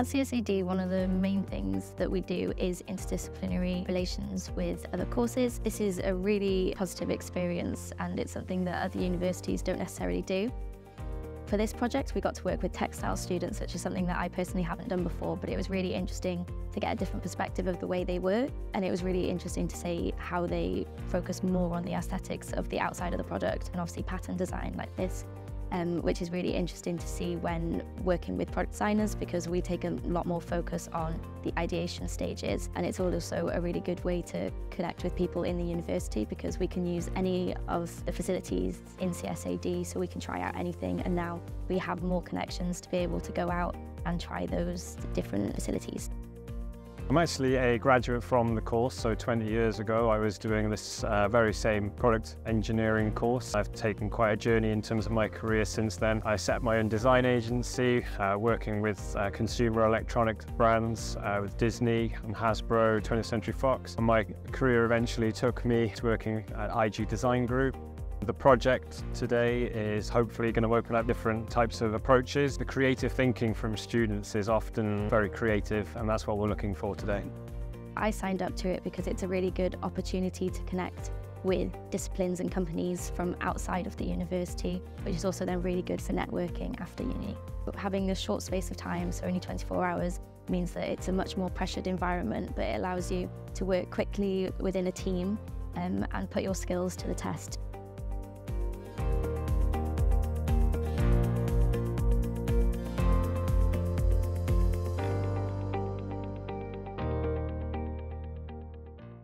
At CSAD, one of the main things that we do is interdisciplinary relations with other courses. This is a really positive experience and it's something that other universities don't necessarily do. For this project, we got to work with textile students, which is something that I personally haven't done before, but it was really interesting to get a different perspective of the way they work. And it was really interesting to see how they focus more on the aesthetics of the outside of the product and obviously pattern design like this um, which is really interesting to see when working with product designers because we take a lot more focus on the ideation stages and it's also a really good way to connect with people in the university because we can use any of the facilities in CSAD so we can try out anything and now we have more connections to be able to go out and try those different facilities. I'm actually a graduate from the course, so 20 years ago I was doing this uh, very same product engineering course. I've taken quite a journey in terms of my career since then. I set my own design agency, uh, working with uh, consumer electronic brands, uh, with Disney and Hasbro, 20th Century Fox. And my career eventually took me to working at IG Design Group, the project today is hopefully going to open up different types of approaches. The creative thinking from students is often very creative and that's what we're looking for today. I signed up to it because it's a really good opportunity to connect with disciplines and companies from outside of the university, which is also then really good for networking after uni. But having a short space of time, so only 24 hours, means that it's a much more pressured environment, but it allows you to work quickly within a team um, and put your skills to the test.